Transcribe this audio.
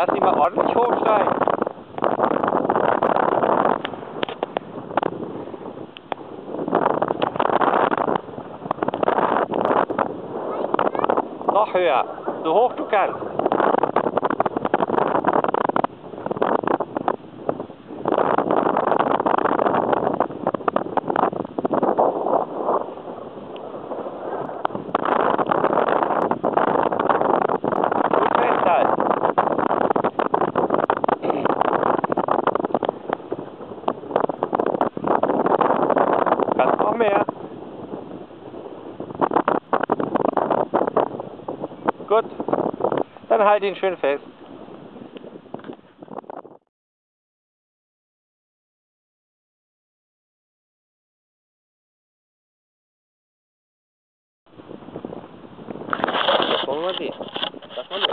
lass ihn mal ordentlich hochsteigen. Noch höher, so hoch du kannst. Gut. Dann halt ihn schön fest. Sehen. Das war los.